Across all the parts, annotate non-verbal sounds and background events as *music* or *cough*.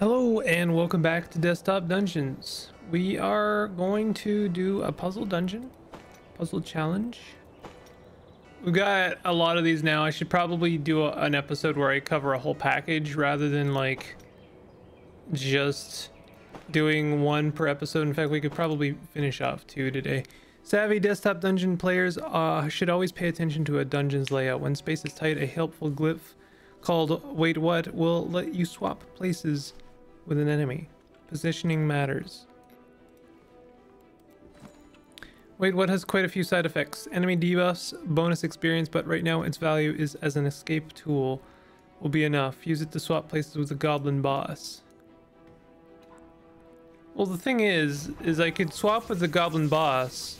Hello and welcome back to Desktop Dungeons. We are going to do a puzzle dungeon, puzzle challenge. We've got a lot of these now. I should probably do a, an episode where I cover a whole package rather than like just doing one per episode. In fact, we could probably finish off two today. Savvy desktop dungeon players uh, should always pay attention to a dungeon's layout. When space is tight, a helpful glyph called Wait What will let you swap places with an enemy. Positioning matters. Wait What has quite a few side effects. Enemy debuffs, bonus experience, but right now its value is as an escape tool will be enough. Use it to swap places with the goblin boss. Well, the thing is, is I could swap with the goblin boss,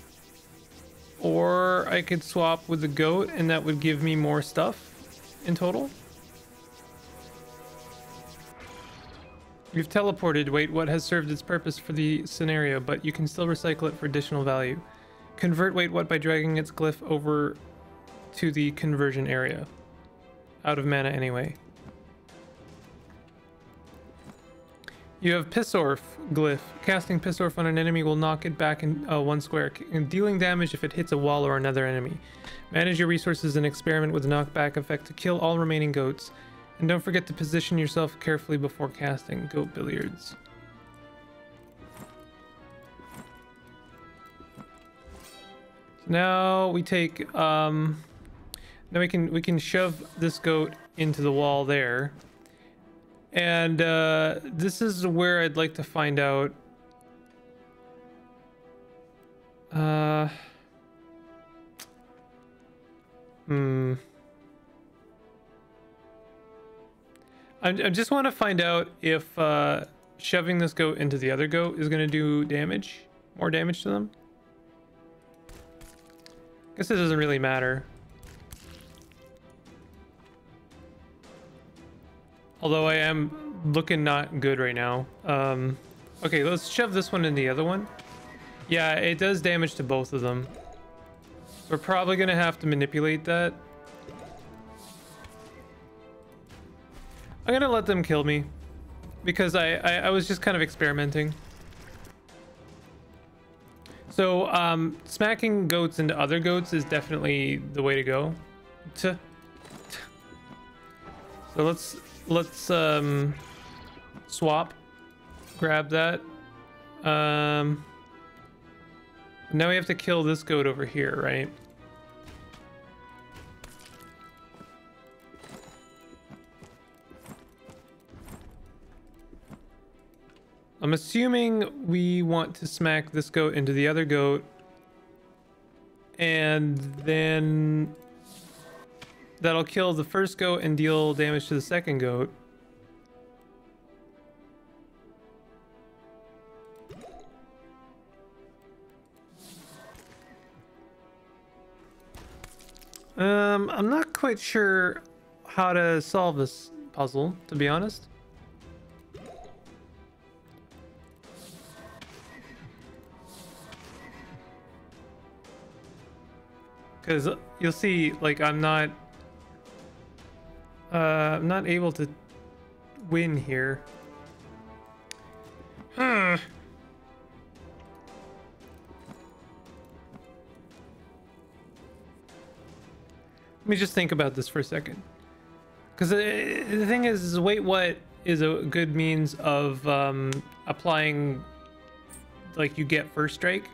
or I could swap with the goat, and that would give me more stuff in total. You've teleported. Wait, what has served its purpose for the scenario, but you can still recycle it for additional value. Convert wait what by dragging its glyph over to the conversion area. Out of mana anyway. You have Pisorf glyph. Casting Pisorf on an enemy will knock it back in uh, one square, and dealing damage if it hits a wall or another enemy. Manage your resources and experiment with knockback effect to kill all remaining goats. And don't forget to position yourself carefully before casting goat billiards. now we take um now we can we can shove this goat into the wall there and uh this is where i'd like to find out uh hmm I, I just want to find out if uh shoving this goat into the other goat is going to do damage more damage to them I Guess it doesn't really matter. Although I am looking not good right now. Um, okay, let's shove this one in the other one. Yeah, it does damage to both of them. We're probably going to have to manipulate that. I'm to let them kill me. Because I, I, I was just kind of experimenting. So, um, smacking goats into other goats is definitely the way to go. So let's let's um swap, grab that. Um, now we have to kill this goat over here, right? I'm assuming we want to smack this goat into the other goat. And then that'll kill the first goat and deal damage to the second goat. Um, I'm not quite sure how to solve this puzzle, to be honest. Because you'll see, like, I'm not... Uh, I'm not able to win here. Hmm. Let me just think about this for a second. Because uh, the thing is, is, wait, what is a good means of um, applying, like, you get first strike?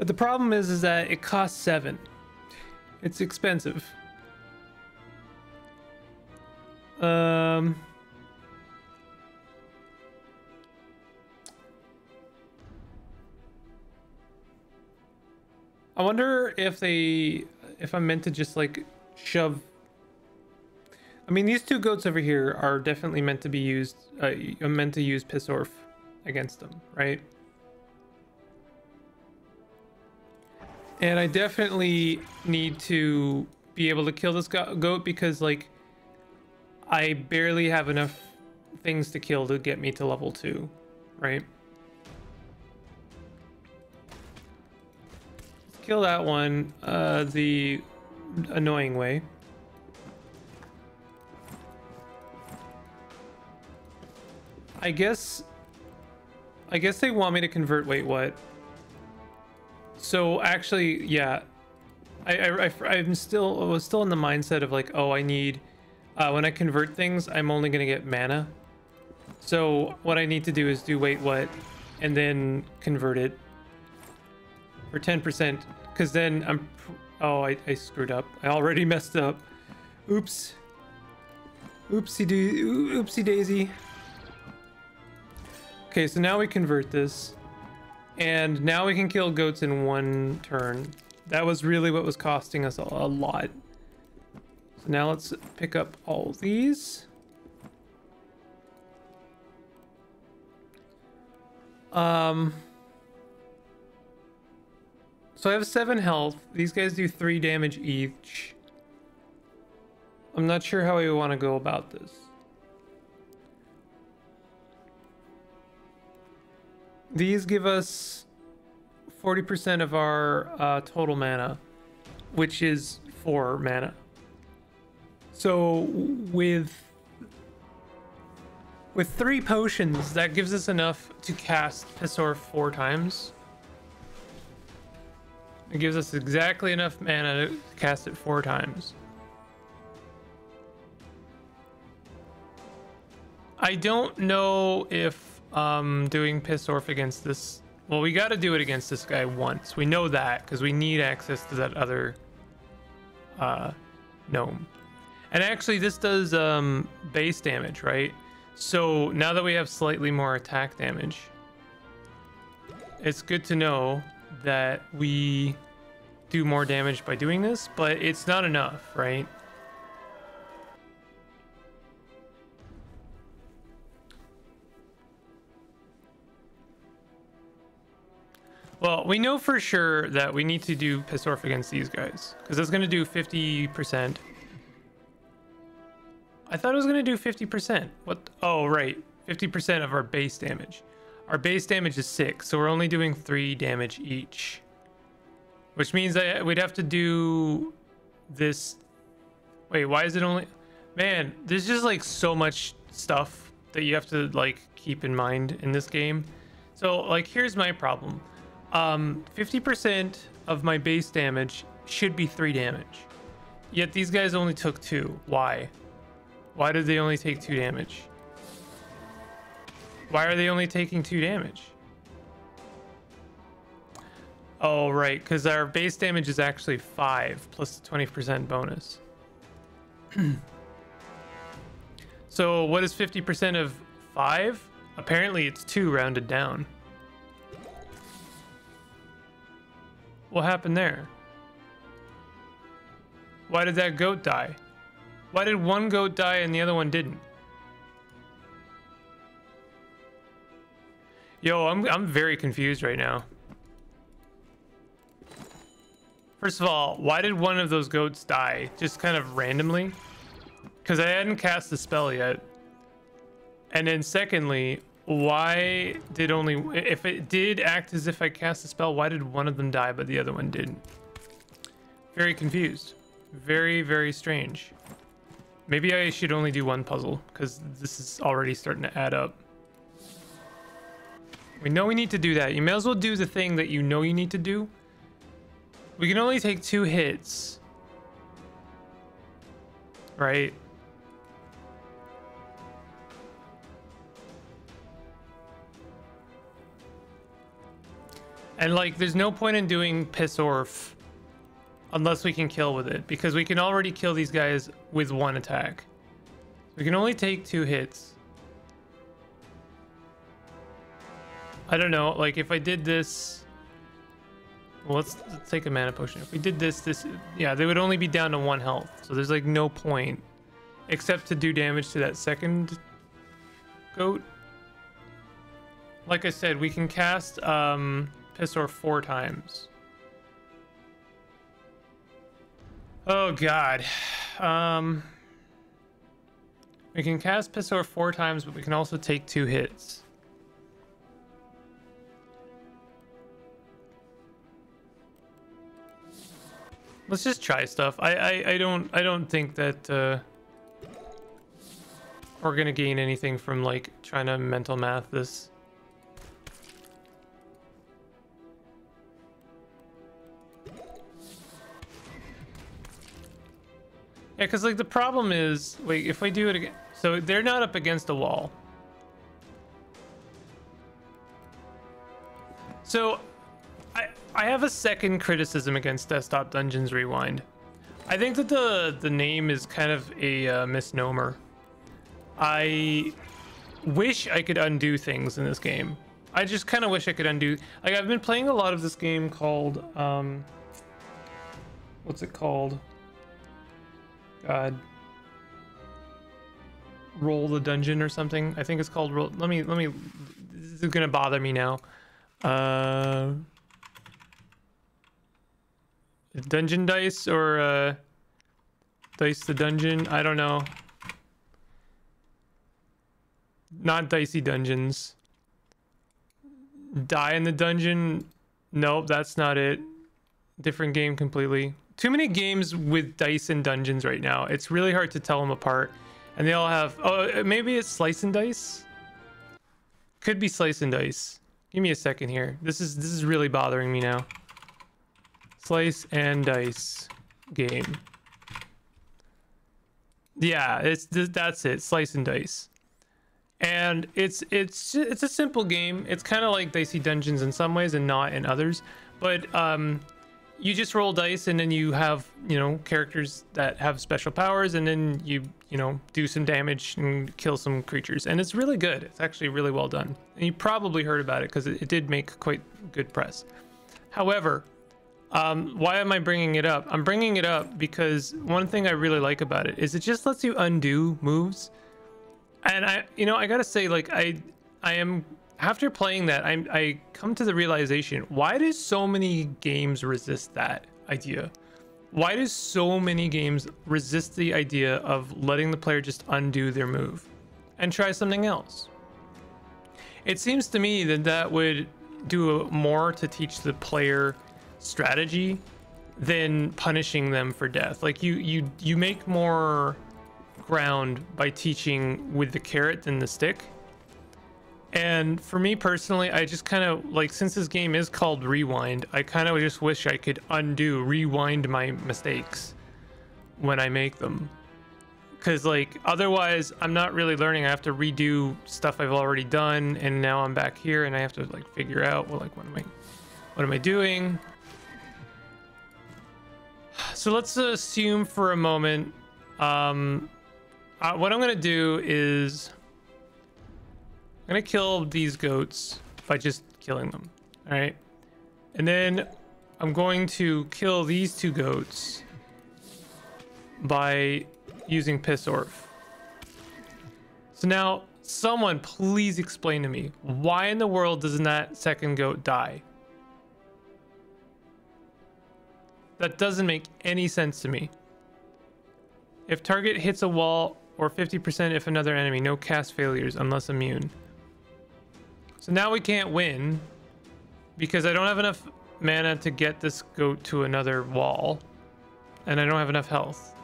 But the problem is, is that it costs seven. It's expensive. Um. I wonder if they, if I'm meant to just like shove. I mean, these two goats over here are definitely meant to be used. Uh, meant to use Pissorf against them, right? And I definitely need to be able to kill this goat because like I barely have enough things to kill to get me to level 2, right? Let's kill that one uh, the annoying way. I guess... I guess they want me to convert... Wait, what? So, actually, yeah. I, I, I, am still... I was still in the mindset of like, oh, I need... Uh, when I convert things, I'm only to get mana. So, what I need to do is do wait, what? And then convert it. For 10%. Because then I'm... Oh, I, I screwed up. I already *laughs* messed up. Oops. Oopsie doo oopsie daisy. Okay, so now we convert this. And now we can kill goats in one turn. That was really what was costing us a, a lot. So now let's pick up all these. Um... So I have seven health. These guys do three damage each. I'm not sure how we want to go about this. These give us 40% of our uh, total mana, which is 4 mana. So with with 3 potions, that gives us enough to cast Pissor 4 times. It gives us exactly enough mana to cast it 4 times. I don't know if um, doing Pisorf against this... Well, we got to do it against this guy once. We know that because we need access to that other uh, gnome. And actually, this does um, base damage, right? So now that we have slightly more attack damage, it's good to know that we do more damage by doing this, but it's not enough, right? Well, we know for sure that we need to do Pisorf against these guys. Because it's going to do 50%. I thought it was going to do 50%. What? Oh, right. 50% of our base damage. Our base damage is 6, so we're only doing 3 damage each. Which means that we'd have to do this... Wait, why is it only... Man, there's just like so much stuff that you have to like keep in mind in this game. So like, here's my problem. Um, 50% of my base damage should be 3 damage. Yet these guys only took 2. Why? Why did they only take 2 damage? Why are they only taking 2 damage? Oh, right, because our base damage is actually 5 plus the 20% bonus. *clears throat* so what is 50% of 5? Apparently it's 2 rounded down. What happened there? Why did that goat die? Why did one goat die and the other one didn't? Yo, I'm, I'm very confused right now. First of all, why did one of those goats die? Just kind of randomly? Because I hadn't cast the spell yet. And then secondly, why did only if it did act as if I cast a spell, why did one of them die but the other one didn't? Very confused. Very, very strange. Maybe I should only do one puzzle because this is already starting to add up. We know we need to do that. You may as well do the thing that you know you need to do. We can only take two hits. Right? And like, there's no point in doing Pisorf unless we can kill with it, because we can already kill these guys with one attack. We can only take two hits. I don't know, like if I did this... Well, let's, let's take a mana potion. If we did this, this... Yeah, they would only be down to one health. So there's like no point. Except to do damage to that second goat. Like I said, we can cast um, Pissor four times. Oh god. Um We can cast Pissor four times, but we can also take two hits. Let's just try stuff. I I, I don't I don't think that uh, we're gonna gain anything from like trying to mental math this. Yeah, because like the problem is, wait, if we do it again, so they're not up against a wall. So, I I have a second criticism against Desktop Dungeons Rewind. I think that the the name is kind of a uh, misnomer. I wish I could undo things in this game. I just kind of wish I could undo. Like I've been playing a lot of this game called um, what's it called? God. Roll the dungeon or something. I think it's called roll. Let me let me. This is gonna bother me now. Uh, dungeon dice or uh, dice the dungeon. I don't know. Not dicey dungeons. Die in the dungeon. Nope, that's not it. Different game completely too many games with dice and dungeons right now. It's really hard to tell them apart. And they all have, oh, maybe it's slice and dice? Could be slice and dice. Give me a second here. This is, this is really bothering me now. Slice and dice game. Yeah, it's that's it. Slice and dice. And it's it's it's a simple game. It's kind of like Dicey Dungeons in some ways and not in others. But um you just roll dice and then you have you know characters that have special powers and then you you know do some damage and kill some creatures. And it's really good. It's actually really well done. And you probably heard about it because it, it, did make quite good press. However um, why am i bringing it up? I'm bringing it up because one thing i really like about it is it just lets you undo moves. And i you know i gotta say like i i am after playing that, I, I come to the realization why do so many games resist that idea? Why do so many games resist the idea of letting the player just undo their move and try something else? It seems to me that that would do more to teach the player strategy than punishing them for death. Like you you you make more ground by teaching with the carrot than the stick and for me personally, I just kind of like since this game is called Rewind, I kind of just wish I could undo, rewind my mistakes when I make them. Cause like otherwise, I'm not really learning. I have to redo stuff I've already done, and now I'm back here, and I have to like figure out well, like what am I, what am I doing? So let's assume for a moment. Um, uh, what I'm gonna do is gonna kill these goats by just killing them. All right. And then I'm going to kill these two goats by using Pisorf. So now, someone please explain to me, why in the world doesn't that second goat die? That doesn't make any sense to me. If target hits a wall, or 50% if another enemy, no cast failures unless immune. So now we can't win because I don't have enough mana to get this goat to another wall and I don't have enough health.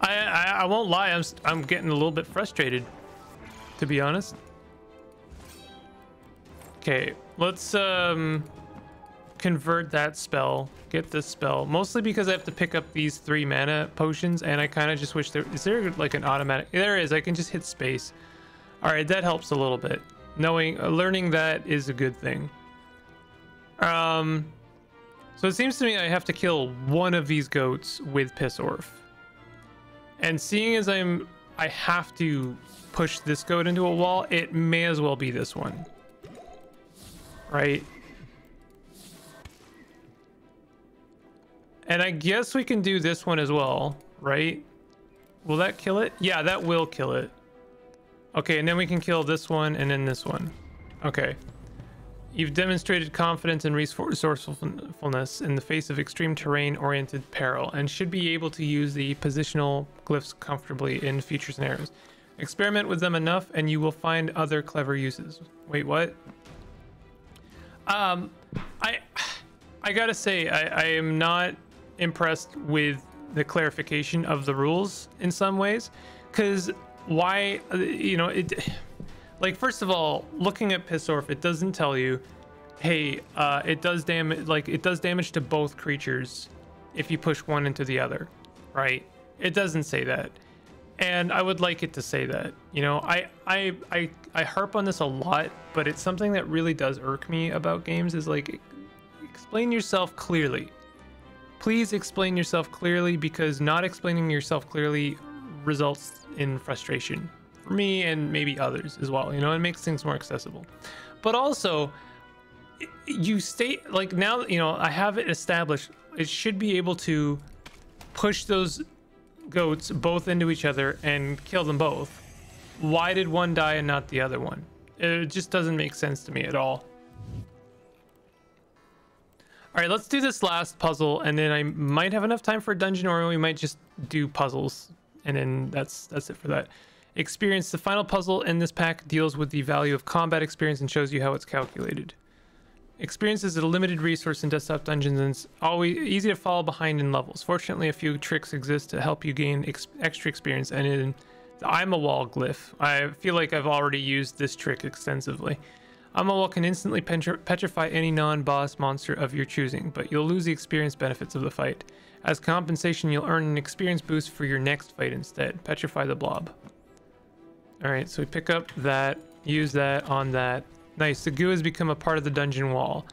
I, I, I won't lie, I'm, I'm getting a little bit frustrated, to be honest. Okay, let's um, convert that spell, get this spell, mostly because I have to pick up these three mana potions and I kind of just wish there, is there like an automatic, there is, I can just hit space. All right, that helps a little bit. Knowing, uh, learning that is a good thing. Um, so it seems to me I have to kill one of these goats with Pisorf. And seeing as I'm, I have to push this goat into a wall, it may as well be this one. Right? And I guess we can do this one as well, right? Will that kill it? Yeah, that will kill it. Okay, and then we can kill this one and then this one. Okay. You've demonstrated confidence and resourcefulness in the face of extreme terrain-oriented peril and should be able to use the positional glyphs comfortably in future scenarios. Experiment with them enough and you will find other clever uses. Wait, what? Um, I, I gotta say, I, I am not impressed with the clarification of the rules in some ways because why uh, you know it like first of all looking at pisorf it doesn't tell you hey uh it does damage like it does damage to both creatures if you push one into the other right? It doesn't say that. And i would like it to say that you know i i i, I harp on this a lot but it's something that really does irk me about games is like explain yourself clearly. Please explain yourself clearly because not explaining yourself clearly results in frustration for me and maybe others as well. You know, it makes things more accessible. But also, you state like now, you know, I have it established. It should be able to push those goats both into each other and kill them both. Why did one die and not the other one? It just doesn't make sense to me at all. All right, let's do this last puzzle, and then I might have enough time for a dungeon, or we might just do puzzles and then that's that's it for that. Experience the final puzzle in this pack deals with the value of combat experience and shows you how it's calculated. Experience is a limited resource in desktop dungeons and it's always easy to fall behind in levels. Fortunately a few tricks exist to help you gain ex extra experience and in the i'm a wall glyph. I feel like i've already used this trick extensively. I'm a wall can instantly petrify any non-boss monster of your choosing, but you'll lose the experience benefits of the fight. As compensation, you'll earn an experience boost for your next fight instead. Petrify the blob. Alright, so we pick up that, use that on that. Nice, the goo has become a part of the dungeon wall.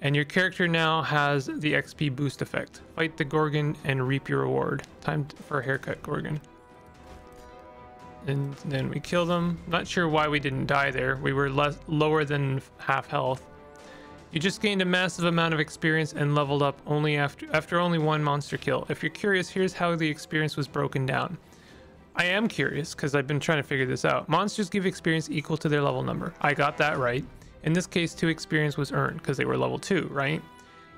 And your character now has the XP boost effect. Fight the Gorgon and reap your reward. Time for a haircut, Gorgon. And then we kill them. Not sure why we didn't die there. We were less lower than half health. You just gained a massive amount of experience and leveled up only after after only one monster kill. If you're curious, here's how the experience was broken down. I am curious because I've been trying to figure this out. Monsters give experience equal to their level number. I got that right. In this case, two experience was earned because they were level two, right?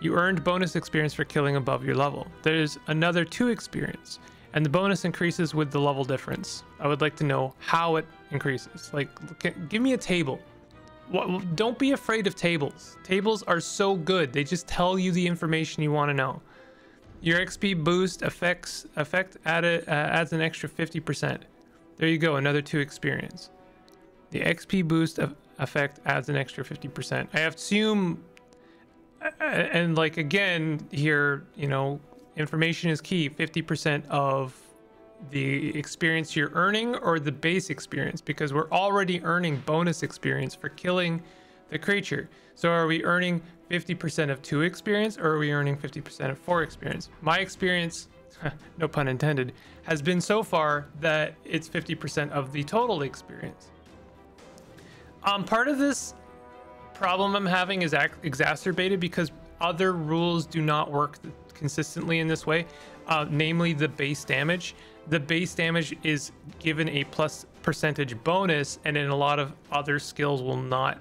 You earned bonus experience for killing above your level. There's another two experience, and the bonus increases with the level difference. I would like to know how it increases. Like, give me a table don't be afraid of tables. Tables are so good. They just tell you the information you want to know. Your XP boost affects effect added, uh, adds an extra 50%. There you go, another two experience. The XP boost effect adds an extra 50%. I assume, and like again here, you know, information is key. 50% of the experience you're earning or the base experience because we're already earning bonus experience for killing the creature. So are we earning 50% of 2 experience or are we earning 50% of 4 experience? My experience, *laughs* no pun intended, has been so far that it's 50% of the total experience. Um, part of this problem I'm having is exacerbated because other rules do not work consistently in this way, uh, namely the base damage the base damage is given a plus percentage bonus, and in a lot of other skills will not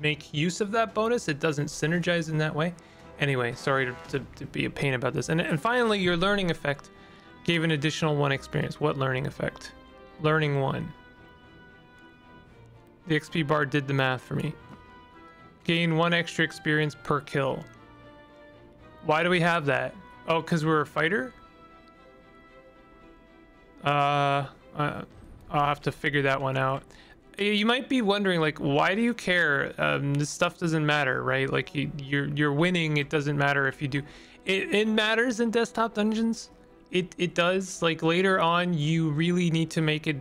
make use of that bonus. It doesn't synergize in that way. Anyway, sorry to, to, to be a pain about this. And, and finally, your learning effect gave an additional one experience. What learning effect? Learning one. The XP bar did the math for me. Gain one extra experience per kill. Why do we have that? Oh, because we're a fighter? Uh, uh, I'll have to figure that one out. You might be wondering, like, why do you care? Um, this stuff doesn't matter, right? Like, you, you're you're winning. It doesn't matter if you do. It, it matters in desktop dungeons. It it does. Like later on, you really need to make it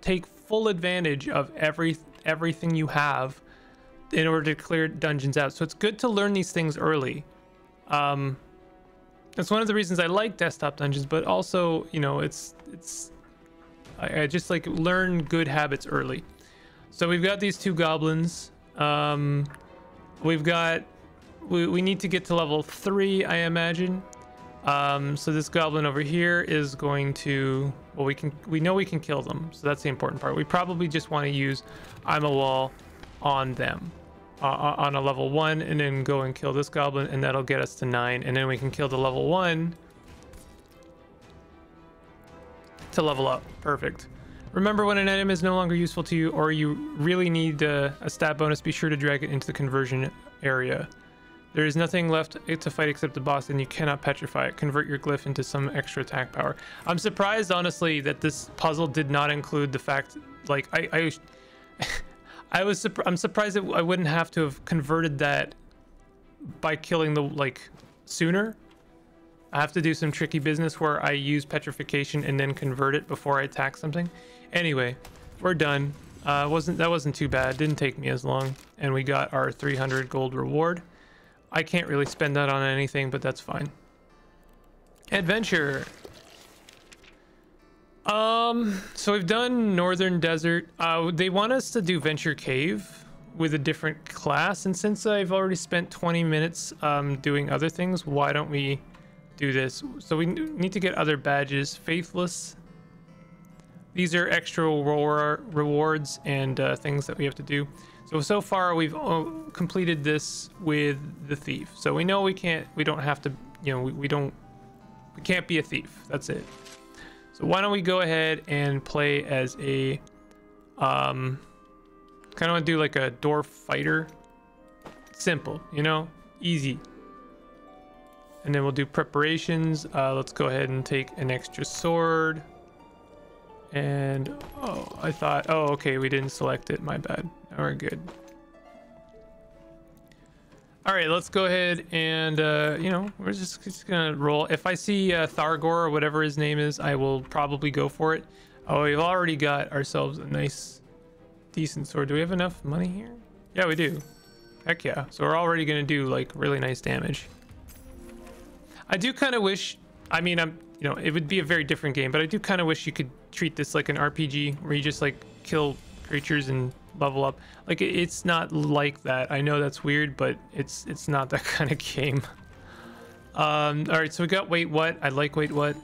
take full advantage of every everything you have in order to clear dungeons out. So it's good to learn these things early. Um, that's one of the reasons I like desktop dungeons, but also, you know, it's it's I, I just like learn good habits early. So we've got these two goblins. Um, we've got we, we need to get to level three, I imagine. Um, so this goblin over here is going to well, we can we know we can kill them, so that's the important part. We probably just want to use I'm a wall on them uh, uh, on a level one and then go and kill this goblin and that'll get us to nine and then we can kill the level one to level up perfect remember when an item is no longer useful to you or you really need uh, a stat bonus be sure to drag it into the conversion area There is nothing left to fight except the boss, and you cannot petrify it. Convert your glyph into some extra attack power. I'm surprised, honestly, that this puzzle did not include the fact, like, I, I, *laughs* I was, I'm surprised that I wouldn't have to have converted that by killing the, like, sooner. I have to do some tricky business where I use petrification and then convert it before I attack something. Anyway, we're done. Uh, wasn't that wasn't too bad. Didn't take me as long, and we got our 300 gold reward. I can't really spend that on anything, but that's fine. Adventure. Um, so we've done Northern Desert. Uh, they want us to do Venture Cave with a different class, and since I've already spent 20 minutes um, doing other things, why don't we do this? So we need to get other badges. Faithless. These are extra rewards and uh, things that we have to do. So, so far we've uh, completed this with the thief. So we know we can't, we don't have to, you know, we, we don't, we can't be a thief. That's it. So why don't we go ahead and play as a, um, kind of want to do like a dwarf fighter. Simple, you know, easy. And then we'll do preparations. Uh, let's go ahead and take an extra sword. And, oh, I thought, oh, okay, we didn't select it. My bad. Now we're good. All right, let's go ahead and, uh, you know, we're just, just gonna roll. If I see uh, Thargor or whatever his name is, I will probably go for it. Oh, we've already got ourselves a nice, decent sword. Do we have enough money here? Yeah, we do. Heck yeah. So we're already gonna do, like, really nice damage. I do kind of wish, I mean, I'm, you know, it would be a very different game, but I do kind of wish you could treat this like an RPG where you just like kill creatures and level up. Like it's not like that. I know that's weird, but it's it's not that *laughs* kind of game. Um, all right, so we got wait what? I like wait what.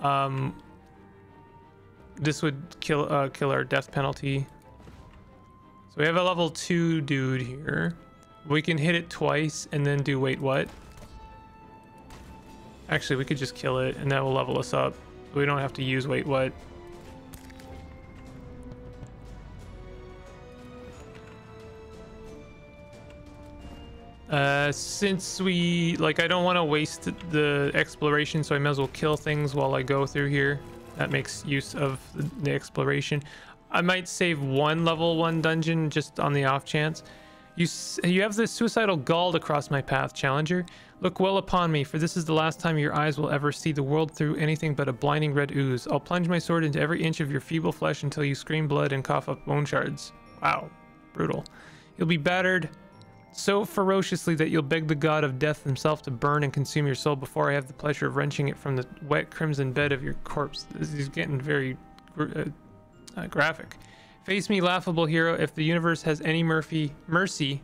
Um, this would kill uh, kill our death penalty. So we have a level two dude here. We can hit it twice and then do wait what. Actually, we could just kill it and that will level us up. We don't have to use wait what. Uh, since we, like, I don't want to waste the exploration, so I might as well kill things while I go through here. That makes use of the exploration. I might save one level one dungeon just on the off chance. You, you have this suicidal galled across my path, Challenger. Look well upon me, for this is the last time your eyes will ever see the world through anything but a blinding red ooze. I'll plunge my sword into every inch of your feeble flesh until you scream blood and cough up bone shards. Wow, brutal. You'll be battered so ferociously that you'll beg the god of death himself to burn and consume your soul before I have the pleasure of wrenching it from the wet crimson bed of your corpse. This is getting very uh, uh, graphic. Face me, laughable hero. If the universe has any Murphy mercy,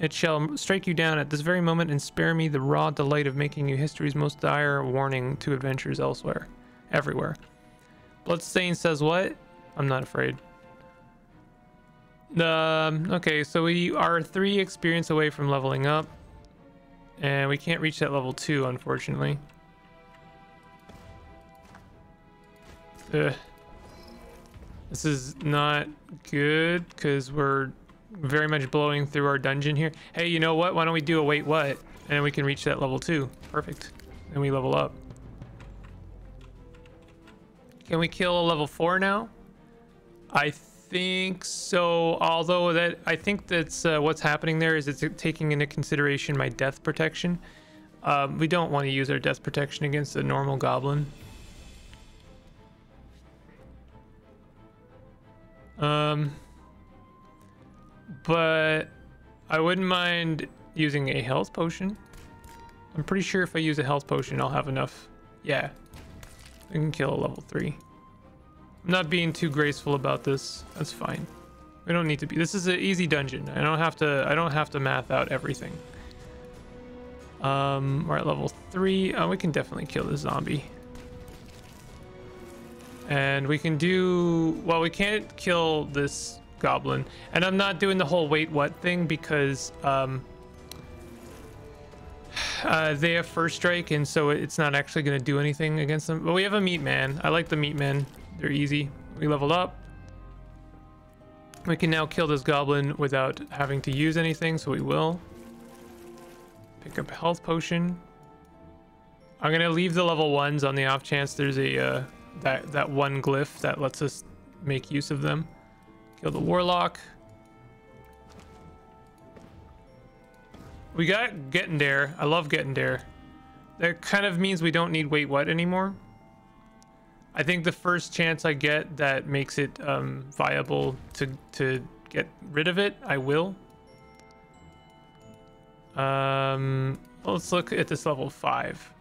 it shall strike you down at this very moment and spare me the raw delight of making you history's most dire warning to adventures elsewhere, everywhere. Bloodstain says what? I'm not afraid. Um, okay, so we are three experience away from leveling up. And we can't reach that level two, unfortunately. Ugh. This is not good because we're very much blowing through our dungeon here. Hey, you know what? Why don't we do a wait what? And we can reach that level two. Perfect. And we level up. Can we kill a level four now? I think so. Although that I think that's uh, what's happening there is it's taking into consideration my death protection. Um, we don't want to use our death protection against a normal goblin. Um, but I wouldn't mind using a health potion. I'm pretty sure if I use a health potion, I'll have enough. Yeah, I can kill a level three. I'm not being too graceful about this. That's fine. We don't need to be. This is an easy dungeon. I don't have to. I don't have to math out everything. Um, we're at level three. Oh, we can definitely kill the zombie. And we can do, well, we can't kill this goblin. And I'm not doing the whole wait what thing because um, *sighs* uh, they have first strike and so it's not actually going to do anything against them. But we have a meat man. I like the meat men. They're easy. We leveled up. We can now kill this goblin without having to use anything, so we will. Pick up a health potion. I'm gonna leave the level ones on the off chance there's a uh, that that one glyph that lets us make use of them. Kill the warlock. We got getting there. I love getting there. That kind of means we don't need wait what anymore. I think the first chance I get that makes it um, viable to to get rid of it, I will. Um, let's look at this level five.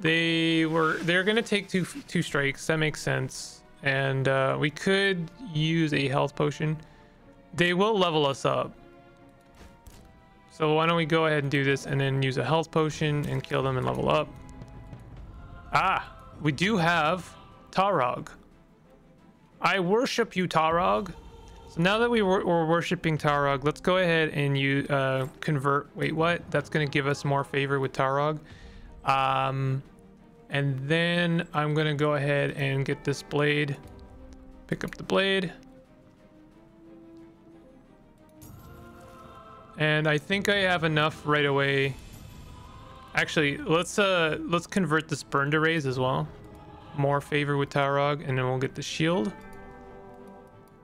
They were they're gonna take two two strikes. That makes sense, and uh, we could use a health potion. They will level us up. So why don't we go ahead and do this and then use a health potion and kill them and level up. Ah, we do have Taurog. I worship you, Taurog. So now that we were, we're worshipping Taurog, let's go ahead and you uh, convert. Wait, what? That's going to give us more favor with Taurog. Um, and then I'm to go ahead and get this blade. Pick up the blade. And I think I have enough right away. Actually, let's uh let's convert this Burndayraz as well. More favor with Taurog, and then we'll get the shield.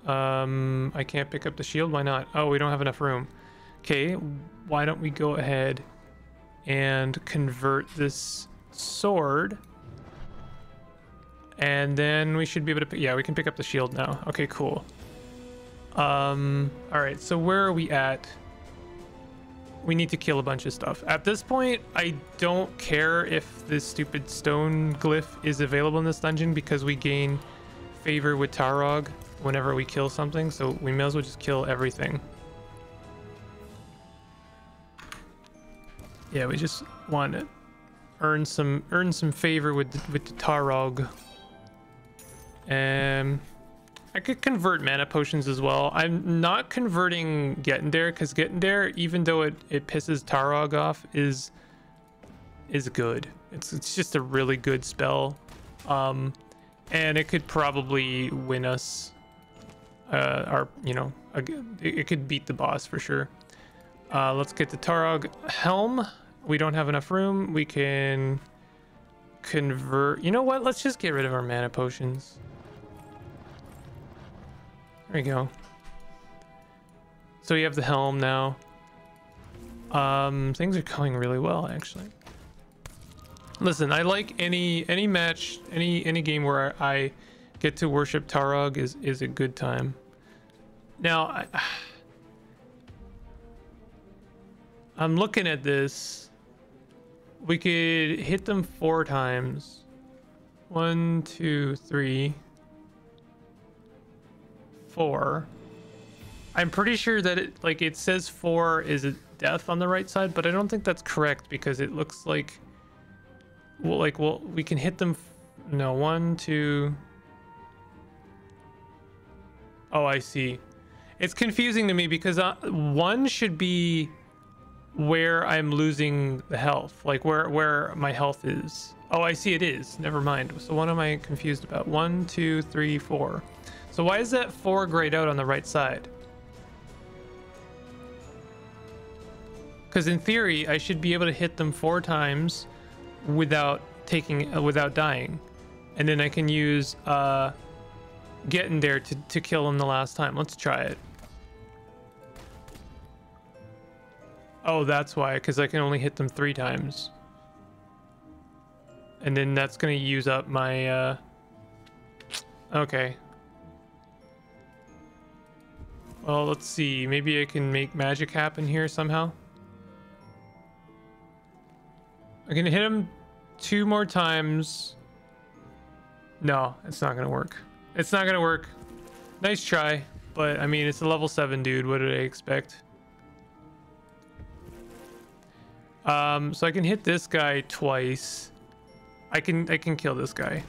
Um, I can't pick up the shield. Why not? Oh, we don't have enough room. Okay, why don't we go ahead and convert this sword? And then we should be able to, yeah, we can pick up the shield now. Okay, cool. Um, all right, so where are we at? we need to kill a bunch of stuff. At this point, I don't care if this stupid stone glyph is available in this dungeon because we gain favor with Taurog whenever we kill something, so we may as well just kill everything. Yeah, we just want to earn some earn some favor with the, with the Taurog. Um I could convert mana potions as well. I'm not converting Getting There because Getting There, even though it, it pisses Taurog off, is is good. It's it's just a really good spell. Um, and it could probably win us uh, our, you know, it, it could beat the boss for sure. Uh, let's get the Taurog Helm. We don't have enough room. We can convert. You know what? Let's just get rid of our mana potions. There you go. So we have the helm now. Um, things are going really well, actually. Listen, I like any any match, any any game where I get to worship Taurog is is a good time. Now, I, *sighs* I'm looking at this. We could hit them four times. One, two, three four. I'm pretty sure that it like it says four is a death on the right side, but I don't think that's correct because it looks like well like well we can hit them no one two oh I see it's confusing to me because uh, one should be where I'm losing the health like where where my health is oh I see it is never mind so what am I confused about one two three four so why is that 4 grayed out on the right side? Because in theory, I should be able to hit them four times without taking, uh, without dying. And then I can use uh, Getindare to, to kill them the last time. Let's try it. Oh, that's why, because I can only hit them three times. And then that's going to use up my... Uh... Okay, Well, let's see. Maybe I can make magic happen here somehow. I can hit him two more times. No, it's not gonna work. It's not gonna work. Nice try, but I mean, it's a level 7 dude. What did I expect? Um, so I can hit this guy twice. I can I can kill this guy.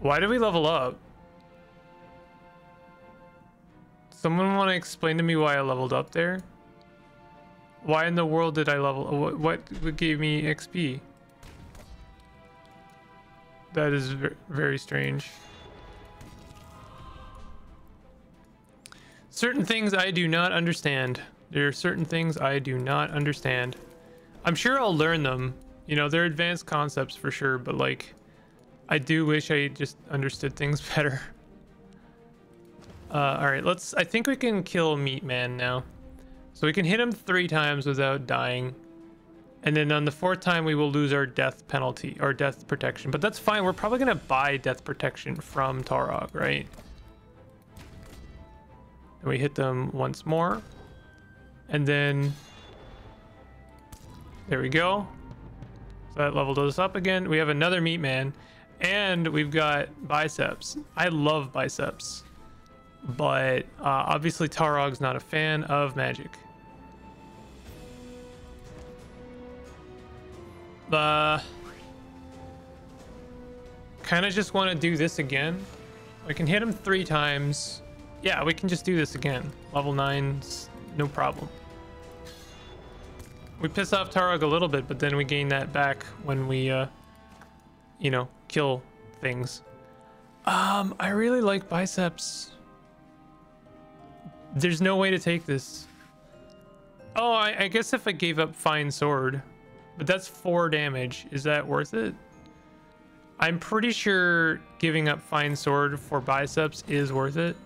Why did we level up? Someone want to explain to me why I leveled up there? Why in the world did I level? What, what gave me XP? That is very strange. Certain things I do not understand. There are certain things I do not understand. I'm sure I'll learn them. You know, they're advanced concepts for sure, but like, I do wish I just understood things *laughs* better. Uh, all right, let's, I think we can kill Meat Man now. So we can hit him three times without dying. And then on the fourth time, we will lose our death penalty or death protection. But that's fine. We're probably going to buy death protection from Taurog, right? And we hit them once more. And then... There we go. So that leveled us up again. We have another meat man. And we've got biceps. I love biceps. But uh, obviously Taurog's not a fan of magic. Uh, kind of just want to do this again. We can hit him three times. Yeah, we can just do this again. Level 9's no problem. We piss off Taurog a little bit, but then we gain that back when we, uh, you know, kill things. Um, I really like biceps. There's no way to take this. Oh, I, I guess if I gave up Fine Sword, but that's four damage. Is that worth it? I'm pretty sure giving up Fine Sword for biceps is worth it.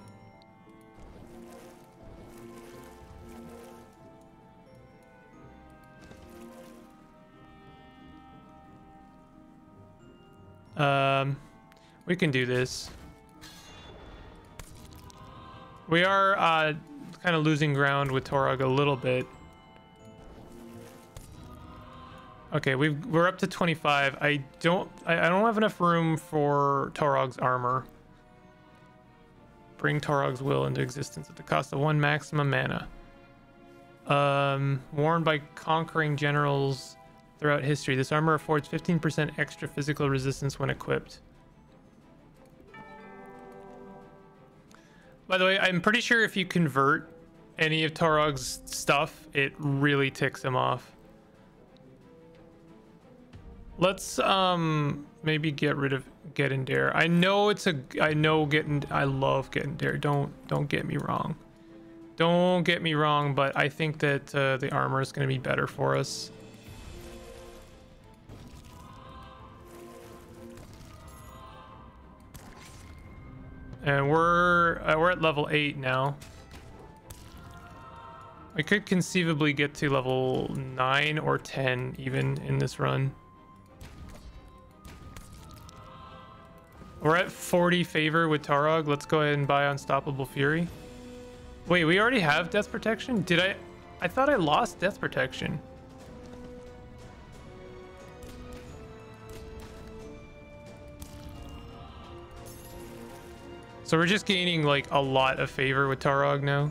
Um, we can do this. We are uh, kind of losing ground with Taurog a little bit. Okay, we we're up to 25. I don't I, I don't have enough room for Taurog's armor. Bring Taurog's will into existence at the cost of one maximum mana. Um, worn by conquering generals throughout history, this armor affords 15% extra physical resistance when equipped. By the way, I'm pretty sure if you convert any of Taurog's stuff, it really ticks him off. Let's um maybe get rid of Getting I know it's a I know getting I love Getting Don't don't get me wrong. Don't get me wrong, but I think that uh, the armor is going to be better for us. And we're uh, we're at level 8 now. We could conceivably get to level 9 or 10 even in this run. We're at 40 favor with Taurog. Let's go ahead and buy Unstoppable Fury. Wait, we already have Death Protection? Did I... I thought I lost Death Protection. So we're just gaining like a lot of favor with Taurog now.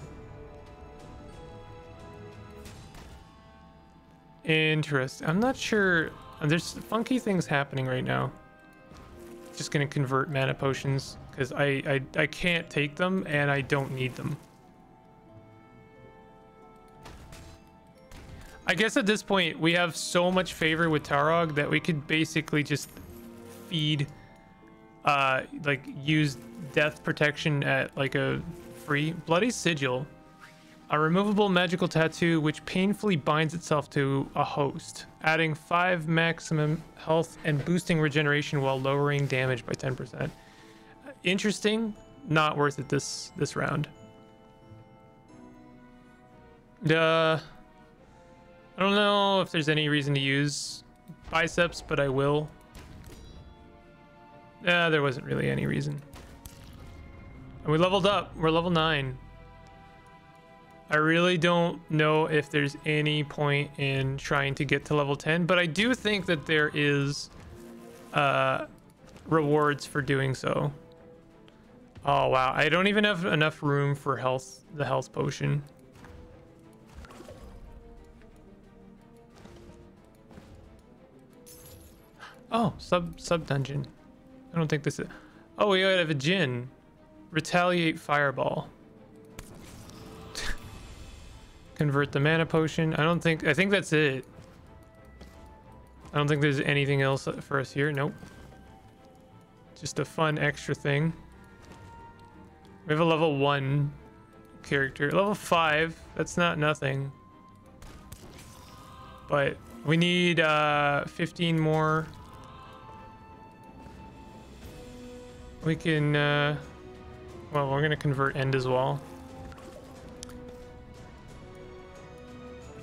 Interesting. I'm not sure. There's funky things happening right now just gonna convert mana potions because I, I I can't take them and I don't need them. I guess at this point we have so much favor with Taurog that we could basically just feed uh like use death protection at like a free bloody sigil a removable magical tattoo which painfully binds itself to a host, adding 5 maximum health and boosting regeneration while lowering damage by 10%. Interesting, not worth it this this round. Uh, I don't know if there's any reason to use biceps, but I will. Yeah, there wasn't really any reason. And we leveled up. We're level 9. I really don't know if there's any point in trying to get to level 10, but I do think that there is uh, rewards for doing so. Oh, wow. I don't even have enough room for health, the health potion. Oh, sub sub dungeon. I don't think this is. Oh, we have a Jin. Retaliate fireball *laughs* convert the mana potion. I don't think, I think that's it. I don't think there's anything else for us here. Nope. Just a fun extra thing. We have a level one character. Level 5, that's not nothing. But we need uh, 15 more. We can, uh, well, we're going to convert end as well.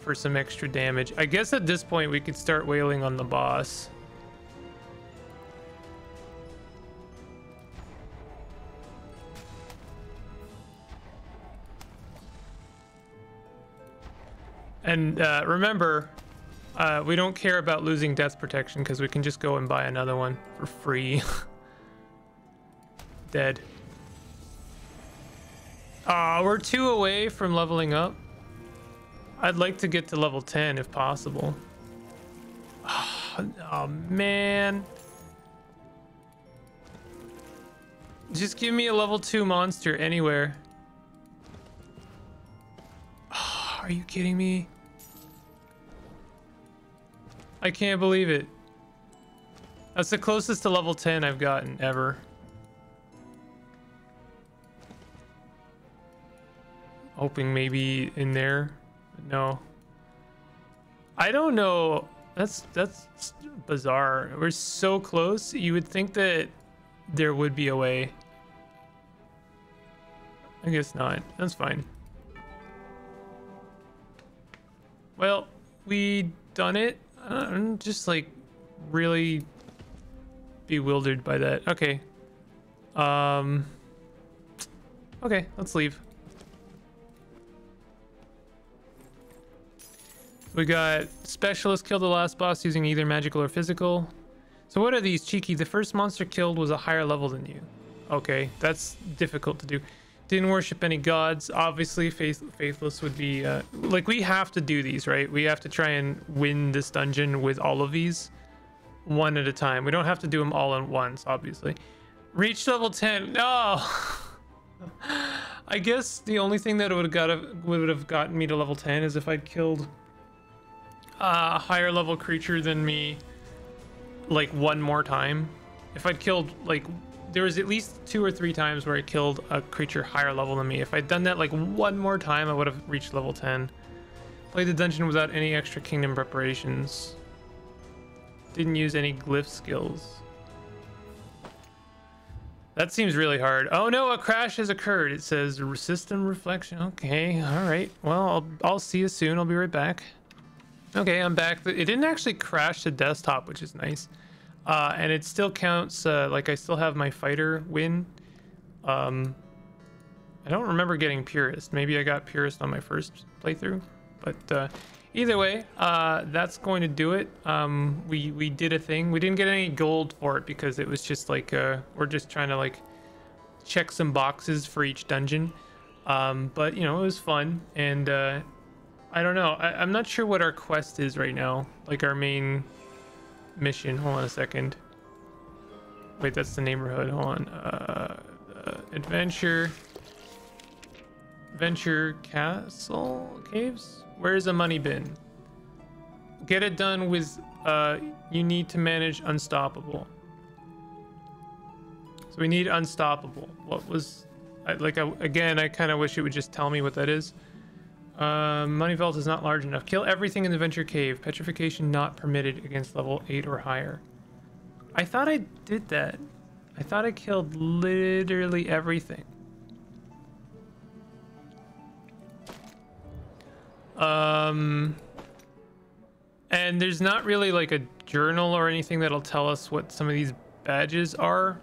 For some extra damage. I guess at this point we could start wailing on the boss. And uh, remember, uh, we don't care about losing death protection because we can just go and buy another one for free. *laughs* Dead. Ah, we're two away from leveling up. I'd like to get to level 10 if possible. *sighs* Oh, oh man. Just give me a level 2 monster anywhere. Oh, *sighs* are you kidding me? I can't believe it. That's the closest to level 10 I've gotten ever. Hoping maybe in there. No. I don't know. That's that's bizarre. We're so close. You would think that there would be a way. I guess not. That's fine. Well, we done it. I'm just like really bewildered by that. Okay. Um. Okay, let's leave. We got specialist kill the last boss using either magical or physical. So what are these, Cheeky? The first monster killed was a higher level than you. Okay, that's difficult to do. Didn't worship any gods. Obviously, faith, faithless would be uh, like we have to do these, right? We have to try and win this dungeon with all of these one at a time. We don't have to do them all at once, obviously. Reach level 10. No. *laughs* I guess the only thing that would have got would have gotten me to level 10 is if I'd killed a higher level creature than me like one more time. If I'd killed like there was at least two or three times where I killed a creature higher level than me. If I'd done that like one more time, I would have reached level 10. Played the dungeon without any extra kingdom preparations. Didn't use any glyph skills. That seems really hard. Oh no, a crash has occurred. It says system reflection. Okay, all right. Well, I'll, I'll see you soon. I'll be right back. Okay, I'm back. It didn't actually crash the desktop, which is nice. Uh, and it still counts, uh, like I still have my fighter win. Um, I don't remember getting Purist. Maybe I got Purist on my first playthrough. But uh, either way, uh, that's going to do it. Um, we, we did a thing. We didn't get any gold for it because it was just like, uh, we're just trying to like check some boxes for each dungeon. Um, but, you know, it was fun. And uh, I don't know. I, I'm not sure what our quest is right now. Like our main mission. Hold on a second. Wait, that's the neighborhood. Hold on. Uh, uh, adventure. Venture Castle Caves? Where's the money bin? Get it done with, uh, you need to manage Unstoppable. So we need Unstoppable. What was, I, like, I, again, I kind of wish it would just tell me what that is. Uh, money vault is not large enough. Kill everything in the Venture Cave. Petrification not permitted against level 8 or higher. I thought I did that. I thought I killed literally everything. Um, and there's not really like a journal or anything that'll tell us what some of these badges are.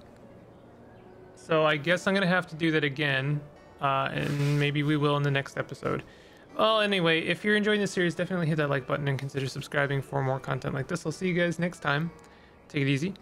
So I guess I'm going to have to do that again. Uh, and maybe we will in the next episode. Well, anyway, if you're enjoying this series, definitely hit that like button and consider subscribing for more content like this. I'll see you guys next time. Take it easy.